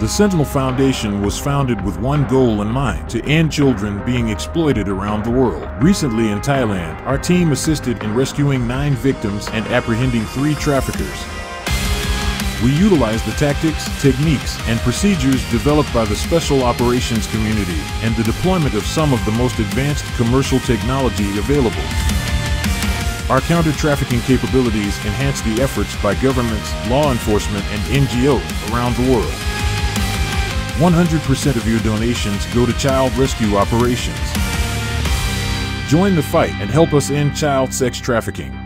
The Sentinel Foundation was founded with one goal in mind to end children being exploited around the world. Recently in Thailand, our team assisted in rescuing nine victims and apprehending three traffickers. We utilize the tactics, techniques, and procedures developed by the special operations community and the deployment of some of the most advanced commercial technology available. Our counter trafficking capabilities enhance the efforts by governments, law enforcement, and NGOs around the world. 100% of your donations go to child rescue operations. Join the fight and help us end child sex trafficking.